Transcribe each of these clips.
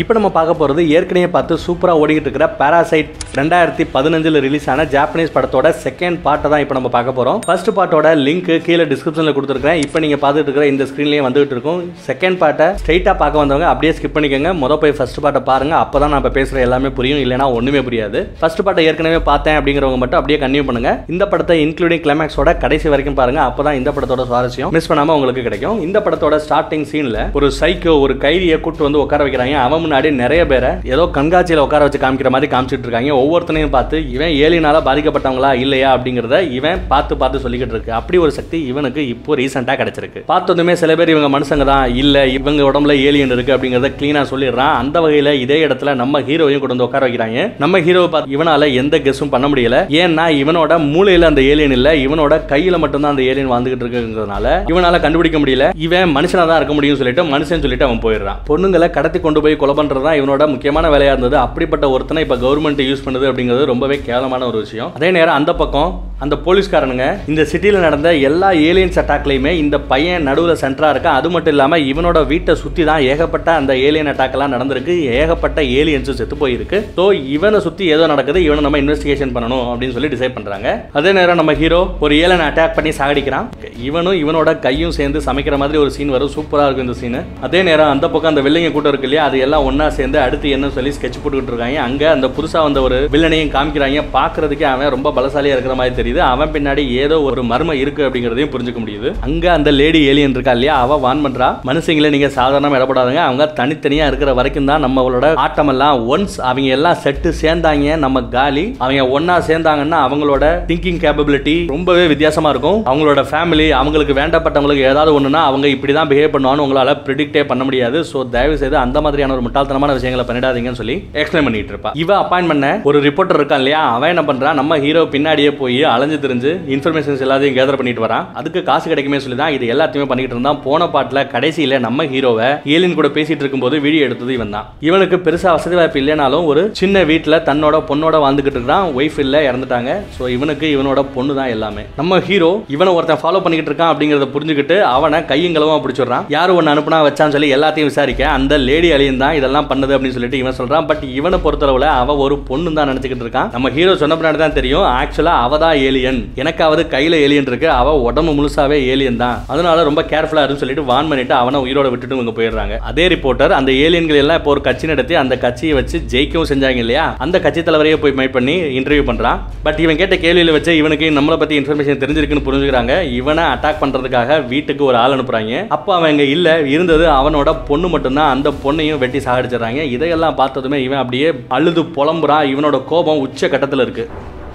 இப்போ நம்ம பார்க்க போகிறது ஏற்கனவே பார்த்து சூப்பராக ஓடிக்கிட்டு இருக்கிற பேராசைட் ரெண்டாயிரத்தி பதினஞ்சில் ரிலீஸ் ஆன ஜாப்பனீஸ் படத்தோட செகண்ட் பார்ட்டை தான் இப்போ நம்ம பார்க்க போகிறோம் ஃபர்ஸ்ட் பார்ட்டோட லிங்க் கீழே டிஸ்கிரிப்ஷனில் கொடுத்துருக்கேன் இப்போ நீங்கள் பார்த்துட்டு இருக்கிற இந்த ஸ்க்ரீன்லேயே வந்துகிட்டு இருக்கும். செகண்ட் பார்ட்டை ஸ்ட்ரைட்டாக பார்க்க வந்தவங்க அப்படியே ஸ்கிப் பண்ணிக்கோங்க. மொதல் போய் ஃபர்ஸ்ட் பார்ட்டை பாருங்க. அப்போ தான் நம்ம பேசுகிற எல்லாமே புரியும். இல்லைனா ஒன்றுமே புரியாது. ஃபர்ஸ்ட் பார்ட்டை ஏற்கனவே பார்த்தேன் அப்படிங்கிறவங்க மட்டும் அப்படியே கன்டினியூ பண்ணுங்கள் இந்த படத்தை இன்க்ளூடிங் கிளைமேக்ஸோட கடைசி வரைக்கும் பாருங்கள் அப்போ தான் இந்த படத்தோட சுவாரஸ்யம் மிஸ் பண்ணாமல் உங்களுக்கு கிடைக்கும். இந்த படத்தோட ஸ்டார்டிங் சீனில் ஒரு சைக்கோ ஒரு கைதியை கூட்டு வந்து உட்கார வைக்கிறாங்க. அவன் முன்னாடி நிறைய பேரை ஏதோ கண்காட்சியில் உட்கார வச்சு காமிக்கிற மாதிரி காமிச்சிட்டு இருக்காங்க. ஒவ்வொருத்தனையும் பார்த்து இவன் ஏழினால பாதிக்கப்பட்டவங்களா இல்லையா அப்படிங்கிறத இவன் பார்த்து பார்த்து சொல்லிக்கிட்டு இருக்கு. அப்படி ஒரு சக்தி இவனுக்கு இப்போ ரீசெண்டாக கிடைச்சிருக்கு. பார்த்ததுமே சில பேர் இவங்க மனுஷங்க தான். இல்லை இவங்க உடம்புல ஏலியன் இருக்கு அப்படிங்கிறத கிளீனாக சொல்லிடுறான். அந்த வகையில் இதே இடத்துல நம்ம ஹீரோவையும் கொண்டு வந்து உட்கார வைக்கிறாங்க. நம்ம ஹீரோ பார்த்து இவனால எந்த கெஸ்ஸும் பண்ண முடியல. ஏன்னா இவனோட மூளையில் அந்த ஏலியன் இல்ல. இவனோட கையில மட்டும்தான் அந்த ஏலியன் வாழ்ந்துகிட்டு இருக்குங்கிறதுனால இவனால கண்டுபிடிக்க முடியல. இவன் மனுஷனாக தான் இருக்க முடியும்னு சொல்லிட்டு மனுஷன் சொல்லிட்டு அவன் போயிடுறான். பொண்ணுங்களை கடத்தி கொண்டு போய் கொலை பண்ணுறது தான் இவனோட முக்கியமான வேலையாக இருந்தது. அப்படிப்பட்ட ஒருத்தனை இப்போ கவர்மெண்ட் யூஸ் பண்ணுது அப்படிங்கிறது ரொம்பவே கேவலமான ஒரு விஷயம். அதே நேரம் அந்த பக்கம் அந்த போலீஸ்காரனுங்க இந்த சிட்டியில் நடந்த எல்லா ஏலியன்ஸ் அட்டாக்லையுமே இந்த பையன் நடுவில் சென்டராக இருக்கா அது மட்டும் இல்லாமல் இவனோட வீட்டை சுற்றி தான் ஏகப்பட்ட அந்த ஏலியன் அட்டாக்லாம் நடந்திருக்கு. ஏகப்பட்ட ஏலியன்ஸும் செத்து போயிருக்கு. ஸோ இவனை சுற்றி ஏதோ நடக்குது. இவனை நம்ம இன்வெஸ்டிகேஷன் பண்ணணும் அப்படின்னு சொல்லி டிசைட் பண்ணுறாங்க அதே நேரம் நம்ம ஹீரோ ஒரு ஏலன் அட்டாக் பண்ணி சாகடிக்கிறான். இவனும் இவனோட கையும் சேர்ந்து சமைக்கிற மாதிரி ஒரு சீன் வரும். சூப்பராக இருக்கும் இந்த சீன் அதே நேரம் அந்த பக்கம் அந்த வெள்ளைங்க கூட்டம் இருக்கு இல்லையா? அது எல்லாம் ஒன்னா சேர்ந்து அடுத்து என்ன சொல்லி ஸ்கெட்ச் போட்டுக்கிட்டு இருக்காங்க. அங்க அந்த புதுசா வந்த ஒரு வில்லனையும் காமிக்கிறாங்க. பாக்குறதுக்கே அவன் ரொம்ப பலசாலியா இருக்கிற மாதிரி தெரியுது. அவன் பின்னாடி ஏதோ ஒரு மர்மம் இருக்கு அப்படிங்கறதையும் புரிஞ்சுக்க முடியுது. அங்க அந்த லேடி ஏலியன் இருக்கா இல்லையா? அவ வான் பண்றா. மனுஷங்களே நீங்க சாதாரணமா இடப்படாதுங்க அவங்க தனித்தனியா இருக்கிற வரைக்கும் தான் நம்மளோட ஆட்டம் எல்லாம் ஒன்ஸ் அவங்க எல்லாம் செட்டு சேர்ந்தாங்க நம்ம காலி. அவங்க ஒன்னா சேர்ந்தாங்கன்னா அவங்களோட திங்கிங் கேப்பபிலிட்டி ரொம்பவே வித்தியாசமா இருக்கும். அவங்களோட ஃபேமிலி அவங்களுக்கு வேண்டப்பட்டவங்களுக்கு ஏதாவது ஒண்ணுனா அவங்க இப்படி தான் பிஹேவ் பண்ணுவான்னு உங்களால ப்ரிடிக்டே பண்ண முடியாது. ஸோ தயவு செய்து அந்த மாதிரியான ஒரு முட்டாள்தனமான விஷயங்களை பண்ணிடாதீங்கன்னு சொல்லி எக்ஸ்பிளைன் பண்ணிட்டு இருப்பா. இவ அப்பாயின் பண்ண ஒரு ரிப்போர்ட்டர் இருக்கான் இல்லையா? அவன் என்ன பண்றான் நம்ம ஹீரோ பின்னாடியே போய் அலைஞ்சு தெரிஞ்சு இன்ஃபர்மேஷன்ஸ் எல்லாத்தையும் கேதர் பண்ணிட்டு வரான். அதுக்கு காசு கிடைக்குமே சொல்லி தான் இது எல்லாத்தையுமே பண்ணிட்டு இருந்தான். போன பாட்டில் கடைசியில நம்ம ஹீரோவை ஏலின் கூட பேசிட்டு இருக்கும்போது வீடியோ எடுத்தது இவன் தான். இவனுக்கு பெருசா வசதி வாய்ப்பு இல்லைனாலும் ஒரு சின்ன வீட்டில் தன்னோட பொண்ணோட வாழ்ந்துகிட்டு இருக்கான் ஒய்ஃப் இல்ல இறந்துட்டாங்க. ஸோ இவனுக்கு இவனோட பொண்ணு தான் எல்லாமே. நம்ம ஹீரோ இவனை ஒருத்தன் ஃபாலோ பண்ணிக்கிட்டு இருக்கான் அப்படிங்கறத புரிஞ்சுக்கிட்டு அவனை கையங்களவா பிடிச்சிடுறான். யார் ஒன்று அனுப்புனா வச்சான்னு சொல்லி எல்லாத்தையும் விசாரிக்க அந்த லேடி அழியன் தான் இதெல்லாம் பண்ணது அப்படின்னு சொல்லிட்டு இவன் சொல்றான். பட் இவனை பொறுத்தளவுல அவ ஒரு பொண்ணு தான் நினைச்சுக்கிட்டு இருக்கான். நம்ம ஹீரோ சொன்ன பின்னாடி தான் தெரியும். ஆக்சுவலா அவ தான் ஏலியன் எனக்காவது கையில ஏலியன் இருக்கு. அவ உடம்பு முழுசாவே ஏலியன் தான். அதனால ரொம்ப கேர்ஃபுல்லா இருக்குன்னு சொல்லிட்டு வான் பண்ணிட்டு அவனை உயிரோட விட்டுட்டு இவங்க போயிடுறாங்க. அதே ரிப்போர்ட்டர் அந்த ஏலியன்கள் எல்லாம் இப்போ ஒரு கட்சி நடத்தி அந்த கட்சியை வச்சு ஜெயிக்கவும் செஞ்சாங்க இல்லையா? அந்த கட்சி தலைவரையே போய் மைட் பண்ணி இன்டர்வியூ பண்றான். பட் இவன் கேட்ட கேள்வியில வச்சு இவனுக்கு நம்மளை பத்தி இன்ஃபர்மேஷன் தெரிஞ்சிருக்குன்னு புரிஞ்சுக்கிறாங்க. இவனை அட்டாக் பண்றதுக்காக வீட்டுக்கு ஒரு ஆள் அனுப்புறாங்க. அப்போ அவன் இங்க இல்ல. இருந்தது அவனோட பொண்ணு மட்டும்தான். அந்த பொண்ணையும் வெட்டி சாகடிச்சிடறாங்க. இதையெல்லாம் பார்த்ததுமே இவன் அப்படியே அழுது புலம்புறான் இவனோட கோபம் உச்ச கட்டத்தில் இருக்கு.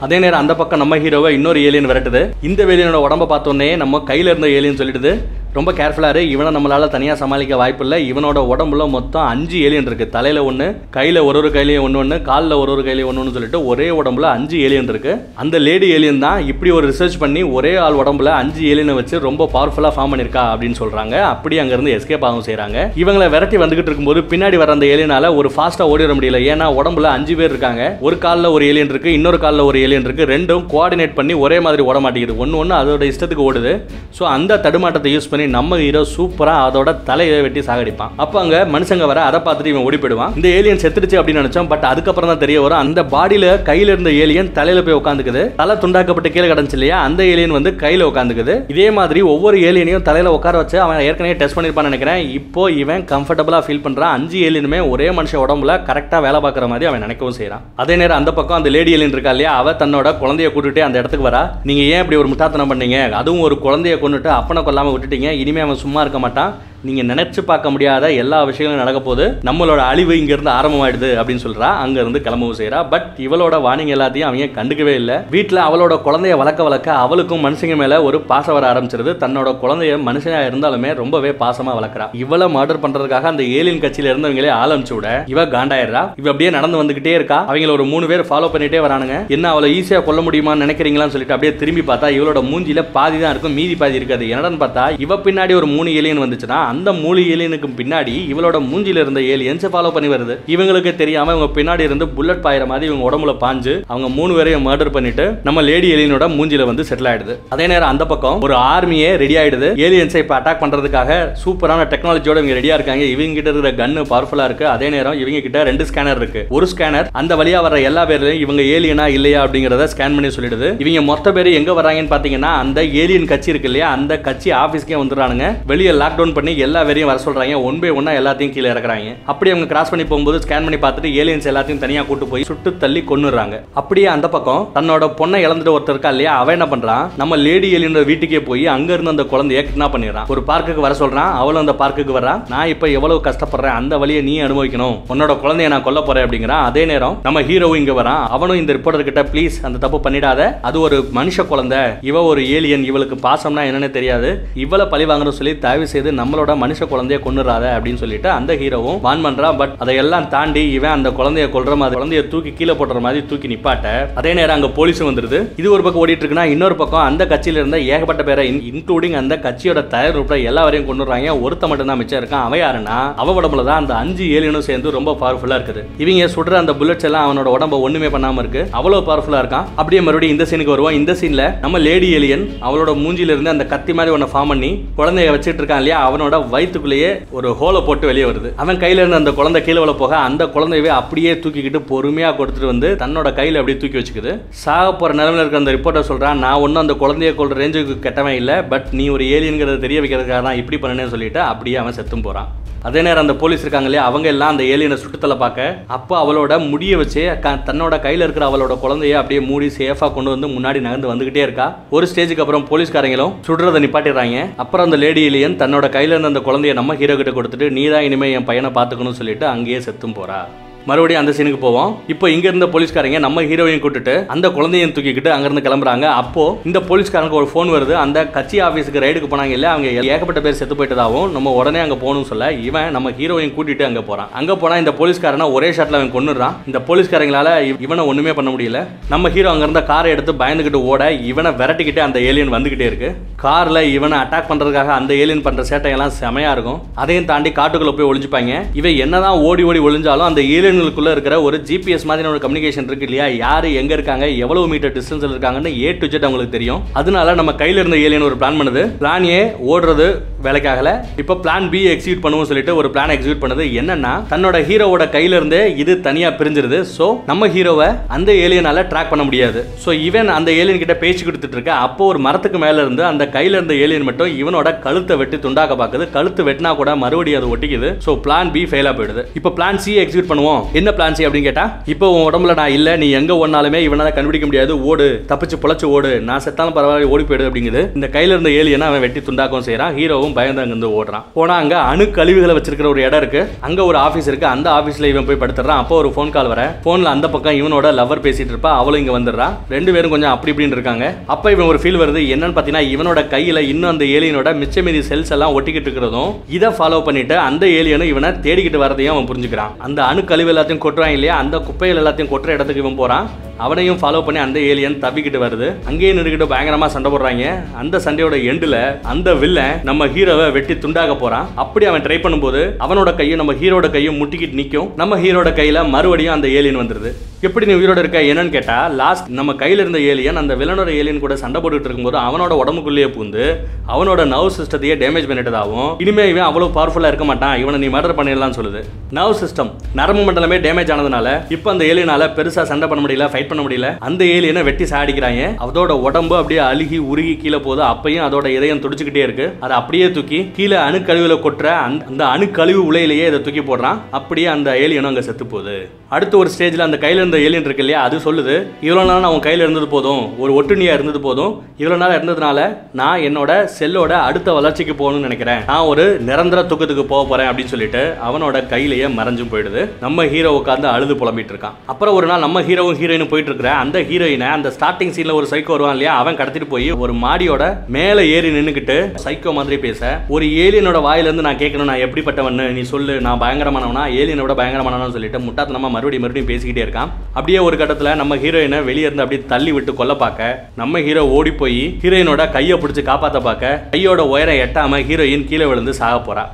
அதே நேரம் அந்த பக்கம் நம்ம ஹீரோவை இன்னொரு ஏலியன் விரட்டுது. இந்த ஏலியனோட உடம்ப பார்த்தோன்னே நம்ம கையில இருந்த ஏலியன் சொல்லிடுது. ரொம்ப கேர்ஃபுல்லாக இரு. இவனை நம்மளால் தனியாக சமாளிக்க வாய்ப்பு இல்லை இவனோட உடம்புல மொத்தம் அஞ்சு ஏலியன் இருக்குது தலையில் ஒன்று கையில் ஒரு ஒரு கையிலையும் ஒன்று ஒன்று காலில் ஒரு ஒரு கையிலையும் ஒன்று ஒன்று சொல்லிட்டு ஒரே உடம்புல அஞ்சு ஏலியன் இருக்குது அந்த லேடி ஏலியன் தான் இப்படி ஒரு ரிசர்ச் பண்ணி ஒரே ஆள் உடம்புல அஞ்சு ஏலியனை வச்சு ரொம்ப பவர்ஃபுல்லாக ஃபார்ம் பண்ணியிருக்கா அப்படின்னு சொல்கிறாங்க அப்படி அங்கேருந்து எஸ்கேப் ஆகும் செய்கிறாங்க இவங்களை விரட்டி வந்துகிட்டு இருக்கும்போது பின்னாடி வர அந்த ஏலியனால் ஒரு ஃபாஸ்ட்டாக ஓடிட முடியல. ஏன்னா உடம்புல அஞ்சு பேர் இருக்காங்க. ஒரு காலில் ஒரு ஏலியன் இருக்குது இன்னொரு காலில் ஒரு ஏலியன் இருக்குது ரெண்டும் கோஆர்டினேட் பண்ணி ஒரே மாதிரி ஓட மாட்டேங்குது. ஒன்று ஒன்று அதோட இஷ்டத்துக்கு ஓடுது. ஸோ அந்த தடுமாட்டத்தை யூஸ் பண்ணி நம்ம ஹீரோ சூப்பராக அதோட தலையை வெட்டி சாகடிப்பான். அப்போ அங்கே மனுஷங்க வர அதை பார்த்துட்டு இவன் ஓடி போயிடுவான் இந்த ஏலியன் செத்துடுச்சு அப்படின்னு நினைச்சோம் பட் அதுக்கப்புறம் தான் தெரிய வரும். அந்த பாடியில கையில இருந்த ஏலியன் தலையில போய் உட்காந்துக்குது. தலை துண்டாக்கப்பட்டு கீழே கிடந்துச்சு இல்லையா? அந்த ஏலியன் வந்து கையில உட்காந்துக்குது. இதே மாதிரி ஒவ்வொரு ஏலியனையும் தலையில உட்கார வச்சு அவன் ஏற்கனவே டெஸ்ட் பண்ணிருப்பான்னு நினைக்கிறேன். இப்போ இவன் கம்ஃபர்டபுளா ஃபீல் பண்றான். அஞ்சு ஏலியனுமே ஒரே மனுஷன் உடம்புல கரெக்டா வேலை பார்க்குற மாதிரி அவன் நினைக்கவும் செய்கிறான் அதே நேரம் அந்த பக்கம் அந்த லேடி ஏலியன் இருக்கா இல்லையா? அவ தன்னோட குழந்தைய கூட்டிட்டு அந்த இடத்துக்கு வரா. நீங்க ஏன் இப்படி ஒரு முட்டாத்தனம் பண்ணீங்க? அதுவும் ஒரு குழந்தைய கொண்டுட்டு அப்பனை கொல்லாம விட்டுட்டீங்க. இனிமேல் அவன் சும்மா இருக்க மாட்டான்? நீங்கள் நினச்சி பார்க்க முடியாத எல்லா விஷயங்களும் நடக்க போது நம்மளோட அழிவு இங்கேருந்து ஆரம்பமாயிடுது அப்படின்னு சொல்கிறா அங்கேருந்து கிளம்பவும் செய்கிறா பட் இவளோட வாணிங்க எல்லாத்தையும் அவங்க கண்டுக்கவே இல்லை. வீட்டில் அவளோட குழந்தைய வளர்க்க வளர்க்க அவளுக்கும் மனுஷங்க மேலே ஒரு பாசம் வர ஆரம்பிச்சிருது. தன்னோட குழந்தைய மனுஷனாக இருந்தாலுமே ரொம்பவே பாசமாக வளர்க்குறா. இவளை மர்டர் பண்ணுறதுக்காக அந்த ஏலியன் கட்சியில் இருந்தவங்களே ஆரம்பிச்சு விட இவ காண்டாயிடுறா. இவ அப்படியே நடந்து வந்துகிட்டே இருக்கா. அவங்கள ஒரு மூணு பேர் ஃபாலோ பண்ணிட்டே வரானுங்க. என்ன அவளை ஈஸியாக கொல்ல முடியுமான்னு நினைக்கிறீங்களான்னு சொல்லிட்டு அப்படியே திரும்பி பார்த்தா இவளோட மூஞ்சியில் பாதி தான் இருக்கும் மீதி பாதி இருக்காது. என்னடான்னு பார்த்தா இவ பின்னாடி ஒரு மூணு ஏலியன் வந்துச்சுன்னா அந்த மூலி ஏலியனுக்கு பின்னாடி இவளோட மூஞ்சில இருந்த ஏலியன்ஸ் ஃபாலோ பண்ணி வருது. இவங்களுக்கு தெரியாம இவங்க பின்னாடி இருந்து புல்லட் பாயிற மாதிரி இவங்க உடம்புல பாஞ்சு அவங்க மூணு பேரையும் மர்டர் பண்ணிட்டு நம்ம லேடி ஏலியனோட மூஞ்சில வந்து செட்டில் ஆயிடுது. அதே நேரம் அந்த பக்கம் ஒரு ஆர்மியே ரெடி ஆயிடுது. ஏலியன்ஸை இப்போ அட்டாக் பண்றதுக்காக சூப்பரான டெக்னாலஜியோட இவங்க ரெடியா இருக்காங்க. இவங்க கிட்ட இருக்கிற கன்னு பவர்ஃபுல்லா இருக்கு. அதே நேரம் இவங்க கிட்ட ரெண்டு ஸ்கேனர் இருக்கு. ஒரு ஸ்கேனர் அந்த வழியா வர எல்லா பேர்லயும் இவங்க ஏலியனா இல்லையா அப்படிங்கறத ஸ்கேன் பண்ணி சொல்லிடுது. இவங்க மொத்த பேர் எங்க வராங்கன்னு பாத்தீங்கன்னா அந்த ஏலியன் கட்சி இருக்கு இல்லையா அந்த கட்சி ஆபீஸ்க்கே வந்துடுறானுங்க. வெளியே லாக்டவுன் பண்ணி எல்லா பேரையும் வர சொல்றாங்க. ஒன் பை ஒன்னா எல்லாத்தையும் கீழே இறக்குறாங்க. அப்படி அவங்க கிராஸ் பண்ணி போகும்போது ஸ்கேன் பண்ணி பார்த்துட்டு ஏலியன்ஸ் எல்லாத்தையும் தனியா கூட்டு போய் சுட்டு தள்ளி கொண்டுறாங்க அப்படியே அந்த பக்கம் தன்னோட பொண்ணை இழந்துட்டு ஒருத்தர் இருக்கா இல்லையா? அவன் என்ன பண்றான்? நம்ம லேடி ஏலியனோட வீட்டுக்கே போய் அங்க இருந்து அந்த குழந்தைய கிட்னா பண்ணிடுறான். ஒரு பார்க்குக்கு வர சொல்றான். அவளும் அந்த பார்க்குக்கு வரா நான் இப்ப எவ்வளவு கஷ்டப்படுறேன்? அந்த வழியை நீ அனுபவிக்கணும். உன்னோட குழந்தைய நான் கொல்ல போறேன் அப்படிங்கிறான். அதே நேரம் நம்ம ஹீரோவும் இங்க வரான். அவனும் இந்த ரிப்போர்ட்டர் கிட்ட ப்ளீஸ் அந்த தப்பு பண்ணிடாத. அது ஒரு மனுஷ குழந்தை. இவ ஒரு ஏலியன் இவளுக்கு பாசம்னா என்னன்னு தெரியாது. இவளை பழி வாங்கணும் சொல்லி தயவு செய்து நம்மளோட மனுஷ குழந்தைய கொன்னுறாத அப்படின்னு சொல்லிட்டு அந்த ஹீரோவும் வான் பண்றான் பட் அதையெல்லாம் தாண்டி இவன் அந்த குழந்தைய கொல்ற மாதிரி குழந்தைய தூக்கி கீழே போடுற மாதிரி தூக்கி நிப்பாட்ட. அதே நேரம் அங்க போலீஸும் வந்துருது. இது ஒரு பக்கம் ஓடிட்டு இருக்குன்னா இன்னொரு பக்கம் அந்த கட்சியில இருந்த ஏகப்பட்ட பேரை இன்க்ளூடிங் அந்த கட்சியோட தயார் உட்பட எல்லாரையும் கொண்டுறாங்க ஒருத்த மட்டும் தான் மிச்சம் இருக்கான். அவன் யாருன்னா அவ உடம்புல தான் அந்த அஞ்சு ஏலியனும் சேர்ந்து ரொம்ப பவர்ஃபுல்லா இருக்குது. இவங்க சுடுற அந்த புல்லட்ஸ் எல்லாம் அவனோட உடம்ப ஒண்ணுமே பண்ணாம இருக்கு. அவ்வளவு பவர்ஃபுல்லா இருக்கான். அப்படியே மறுபடியும் இந்த சீனுக்கு வருவோம். இந்த சீன்ல நம்ம லேடி ஏலியன் அவளோட மூஞ்சில இருந்து அந்த கத்தி மாதிரி ஒன்னு ஃபார்ம் பண்ணி குழந்தைய வச்சுட்டு இருக்கான் இல்லையா? அவனோட வயிற்றுக்குள்ளேயே ஒரு ஹோலை போட்டு வெளியே வருது. அவன் கையில இருந்த அந்த குழந்தை கீழே விழ போக அந்த குழந்தையவே அப்படியே தூக்கிக்கிட்டு பொறுமையா கொடுத்துட்டு வந்து தன்னோட கையில அப்படியே தூக்கி வச்சுக்குது. சாக போற நிலவில் இருக்கிற அந்த ரிப்போர்ட்டர் சொல்றான் நான் ஒன்றும் அந்த குழந்தைய கொள்ற ரேஞ்சுக்கு கெட்டவன் இல்லை பட் நீ ஒரு ஏலியன்கிறத தெரிய வைக்கிறதுக்காக தான் இப்படி பண்ணனேன்னு சொல்லிட்டு அப்படியே அவன் செத்தும் போறான். அதே நேரம் அந்த போலீஸ் இருக்காங்க இல்லையா அவங்க எல்லாம் அந்த ஏலியனை சுட்டுத்தலை பார்க்க அப்போ அவளோட முடிய வச்சு க- தன்னோட கையில் இருக்கிற அவளோட குழந்தைய அப்படியே மூடி சேஃபாக கொண்டு வந்து முன்னாடி நகர்ந்து வந்துகிட்டே இருக்கா. ஒரு ஸ்டேஜுக்கு அப்புறம் போலீஸ்காரங்களும் சுடுறதை நிப்பாட்டிடுறாங்க. அப்புறம் அந்த லேடி ஏலியன் தன்னோட கையில் இருந்த அந்த குழந்தைய நம்ம ஹீரோ கிட்ட கொடுத்துட்டு நீ தான் இனிமேல் என் பையனை பார்த்துக்கணும்னு சொல்லிட்டு அங்கேயே செத்தும் போறா. மறுபடியும் அந்த சீனுக்கு போவோம். இப்போ இங்க இருந்த போலீஸ்காரங்க நம்ம ஹீரோயின் கூட்டிட்டு அந்த குழந்தையும் தூக்கிக்கிட்டு அங்கிருந்து கிளம்புறாங்க. அப்போ இந்த போலீஸ்காரங்க ஒரு ஃபோன் வருது. அந்த கட்சி ஆபீஸுக்கு ரைடுக்கு போனாங்க இல்லையா? அவங்க ஏகப்பட்ட பேர் செத்து போயிட்டதாகவும் நம்ம உடனே அங்க போகணும்னு சொல்ல இவன் நம்ம ஹீரோயின் கூட்டிட்டு அங்க போறான். அங்க போனா இந்த போலீஸ்காரனை ஒரே ஷாட்ல அவன் கொண்டுறான் இந்த போலீஸ்காரங்களால இவனை ஒண்ணுமே பண்ண முடியல. நம்ம ஹீரோ அங்க இருந்த காரை எடுத்து பயந்துகிட்டு ஓட இவனை விரட்டிக்கிட்டு அந்த ஏலியன் வந்துகிட்டே இருக்கு. கார்ல இவனை அட்டாக் பண்றதுக்காக அந்த ஏலியன் பண்ற சேட்டையெல்லாம் செமையா இருக்கும். அதையும் தாண்டி காட்டுக்குள்ள போய் ஒளிஞ்சுப்பாங்க. இவன் என்னதான் ஓடி ஓடி ஒளிஞ்சாலும் அந்த உயிரினங்களுக்குள்ளே இருக்கிற ஒரு ஜிபிஎஸ் மாதிரியான ஒரு கம்யூனிகேஷன் இருக்கு இல்லையா? யார் எங்க இருக்காங்க? எவ்வளவு மீட்டர் டிஸ்டன்ஸில் இருக்காங்கன்னு ஏ டு ஜெட் அவங்களுக்கு தெரியும். அதனால நம்ம கையில் இருந்த ஏலியன் ஒரு பிளான் பண்ணுது. பிளான் ஏ ஓடுறது வேலைக்காகல. இப்போ பிளான் பி எக்ஸிக்யூட் பண்ணுவோம் சொல்லிட்டு ஒரு பிளான் எக்ஸிக்யூட் பண்ணுது என்னன்னா தன்னோட ஹீரோவோட கையில இருந்தே இது தனியா பிரிஞ்சிருது. சோ நம்ம ஹீரோவை அந்த ஏலியனால ட்ராக் பண்ண முடியாது. சோ இவன் அந்த ஏலியன் கிட்ட பேச்சு கொடுத்துட்டு இருக்க அப்போ ஒரு மரத்துக்கு மேல இருந்து அந்த கையில இருந்த ஏலியன் மட்டும் இவனோட கழுத்தை வெட்டி துண்டாக்க பாக்குது. கழுத்து வெட்டினா கூட மறுபடியும் அது ஒட்டிக்குது. சோ பிளான் பி ஃபெயிலா போயிடுது. இப்போ பிளான் சி எக்ஸிக்யூட் பண்ணுவோம். என்ன பிளான் சி அப்படின்னு கேட்டா இப்போ உன் உடம்புல நான் இல்ல நீ எங்க ஒன்னாலுமே இவனால கண்டுபிடிக்க முடியாது. ஓடு தப்பிச்சு பொழைச்சு ஓடு. நான் செத்தாலும் பரவாயில்ல ஓடி போயிடு அப்படிங்குது. இந்த கையில இருந்த ஏலியனை அவன் வெட்டி துண்டாக்கவும் செய்யறான் ஹீரோவும் பயந்து அங்கேருந்து ஓடுறான். போனா அங்க அணு கழிவுகளை வச்சிருக்கிற ஒரு இடம் இருக்கு. அங்க ஒரு ஆஃபீஸ் இருக்கு. அந்த ஆஃபீஸில் இவன் போய் படுத்துறான். அப்போ ஒரு ஃபோன் கால் வர ஃபோனில் அந்த பக்கம் இவனோட லவர் பேசிட்டு இருப்பா. அவளும் இங்கே வந்துடுறான். ரெண்டு பேரும் கொஞ்சம் அப்படி இப்படின்னு இருக்காங்க. அப்ப இவன் ஒரு ஃபீல் வருது. என்னன்னு பாத்தீங்கன்னா இவனோட கையில் இன்னும் அந்த ஏலியனோட மிச்ச மீதி செல்ஸ் எல்லாம் ஒட்டிக்கிட்டு இருக்கிறதும் இதை ஃபாலோ பண்ணிட்டு அந்த ஏலியனும் இவனை தேடிக்கிட்டு வரதையும் அவன் புரிஞ்சுக்கிறான். அந்த அணு கழிவு எல்லாத்தையும் கொட்டுறான் இல்லையா? அந்த குப்பைகள் எல்லாத்தையும் கொட்டுற இடத்துக்கு இவன் போகிறான் அவனையும் ஃபாலோ பண்ணி அந்த ஏலியன் தப்பிக்கிட்டு வருது. அங்கேயே நின்றுக்கிட்டு பயங்கரமா சண்டை போடுறாங்க. அந்த சண்டையோட எண்டில் அந்த வில்ல நம்ம ஹீரோவை வெட்டி துண்டாக போறான். அப்படி அவன் ட்ரை பண்ணும்போது அவனோட கையும் நம்ம ஹீரோட கையும் முட்டிக்கிட்டு நிக்கும். நம்ம ஹீரோட கையில மறுபடியும் அந்த ஏலியன் வந்துருது. எப்படி நீ உயிரோட இருக்க என்னன்னு கேட்டா லாஸ்ட் நம்ம கையில இருந்த ஏலியன் அந்த வில்லனோட ஏலியன் கூட சண்டை போட்டுட்டு இருக்கும்போது அவனோட உடம்புக்குள்ளேயே பூந்து அவனோட நர்வ் சிஸ்டத்தையே டேமேஜ் பண்ணிட்டதாகவும் இனிமே இவன் அவ்வளவு பவர்ஃபுல்லா இருக்க மாட்டான் இவனை நீ மர்டர் பண்ணிடலாம்னு சொல்லுது. நர்வ் சிஸ்டம் நரம்பு மண்டலமே டேமேஜ் ஆனதுனால இப்போ அந்த ஏலியனால பெருசா சண்டை பண்ண முடியல ஃபைட் பண்ண முடியல அந்த ஏலியனை வெட்டி சாடிக்கிறாங்க. அதோட உடம்பு அப்படியே அழுகி உருகி கீழே போகுது அப்பயும் அதோட இதயம் துடிச்சுக்கிட்டே இருக்கு. அதை அப்படியே தூக்கி கீழே அணுக்கழிவுல கொட்டுற அந்த அந்த அணுக்கழிவு உலையிலேயே இதை தூக்கி போடுறான். அப்படியே அந்த ஏலியனும் அங்க செத்து போகுது. அடுத்த ஒரு ஸ்டேஜ்ல அந்த கையில இருந்த ஏலியன் இருக்கு இல்லையா? அது சொல்லுது இவ்வளோ நாள் நான் உன் இருந்தது போதும். ஒரு ஒட்டுணியாக இருந்தது போதும். இவ்வளோ நாள் இருந்ததுனால நான் என்னோட செல்லோட அடுத்த வளர்ச்சிக்கு போகணும்னு நினைக்கிறேன். நான் ஒரு நிரந்தர தூக்கத்துக்கு போக போகிறேன் அப்படின்னு சொல்லிட்டு அவனோட கையிலேயே மறைஞ்சும் போயிடுது. நம்ம ஹீரோ உட்காந்து அழுது புலம்பிட்டு இருக்கான். அப்புறம் ஒரு நாள் நம்ம ஹீரோவும் ஹீரோயினும் போயிட்டு இருக்கிற அந்த ஹீரோயினை அந்த ஸ்டார்டிங் சீனில் ஒரு சைக்கோ வருவான் இல்லையா? அவன் கடத்திட்டு போய் ஒரு மாடியோட மேலே ஏறி நின்றுக்கிட்டு சைக்கோ மாதிரி பேச ஒரு ஏலியனோட வாயிலேருந்து நான் கேட்கணும். நான் எப்படிப்பட்டவன் நீ சொல்லு. நான் பயங்கரமானவனா? ஏலியனோட பயங்கரமானவனு சொல்லிட்டு முட்டாத்தனமாக மறுபடியும் மறுபடியும் பேசிக்கிட்டே இருக்கான். அப்படியே ஒரு கட்டத்தில் நம்ம ஹீரோயினை வெளியே இருந்து அப்படியே தள்ளி விட்டு கொல்ல பார்க்க நம்ம ஹீரோ ஓடி போய் ஹீரோயினோட கையை பிடிச்சி காப்பாற்ற பார்க்க கையோட உயரம் எட்டாமல் ஹீரோயின் கீழே விழுந்து சாக போகிறா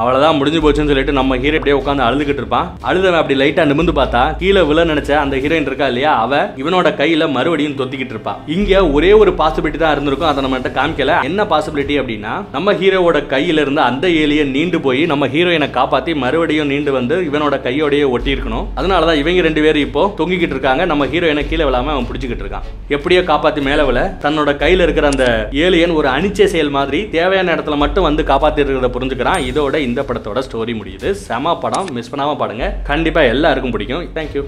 அவ்வளவுதான் முடிஞ்சு போச்சுன்னு சொல்லிட்டு நம்ம ஹீரோ அப்படியே உட்காந்து அழுதுகிட்டு இருப்பான். அழுதவன் அப்படி லைட்டா நிமிந்து பார்த்தா கீழே விழ நினைச்ச அந்த ஹீரோயின் இருக்கா இல்லையா அவ இவனோட கையில மறுபடியும் தொத்திக்கிட்டு இருப்பா. இங்க ஒரே ஒரு பாசிபிலிட்டி தான் இருந்திருக்கும் அதை நம்ம காமிக்கல. என்ன பாசிபிலிட்டி அப்படின்னா நம்ம ஹீரோவோட கையில இருந்து அந்த ஏலியன் நீண்டு போய் நம்ம ஹீரோயினை காப்பாத்தி மறுபடியும் நீண்டு வந்து இவனோட கையோடய ஒட்டி இருக்கணும் அதனாலதான் இவங்க ரெண்டு பேரும் இப்போ தொங்கிக்கிட்டு இருக்காங்க. நம்ம ஹீரோயினை கீழே விழாம அவன் பிடிச்சிக்கிட்டு இருக்கான். எப்படியோ காப்பாத்தி மேல விழ தன்னோட கையில இருக்கிற அந்த ஏலியன் ஒரு அனிச்சை செயல் மாதிரி தேவையான இடத்துல மட்டும் வந்து காப்பாத்தி இருக்கிறத புரிஞ்சுக்கிறான். இதோட இந்த படத்தோட ஸ்டோரி முடியுது. செம படம். மிஸ் பண்ணாம பாடுங்க. கண்டிப்பா எல்லாருக்கும் பிடிக்கும். தேங்க்யூ